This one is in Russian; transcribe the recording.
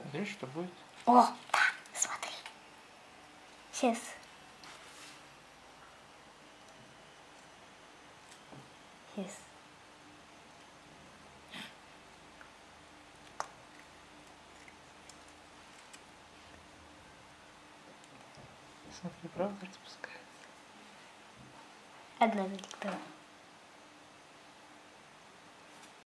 Смотри, что будет. О, да, смотри. Сейчас. Сейчас. Смотри, правда распускается? Одна вектора.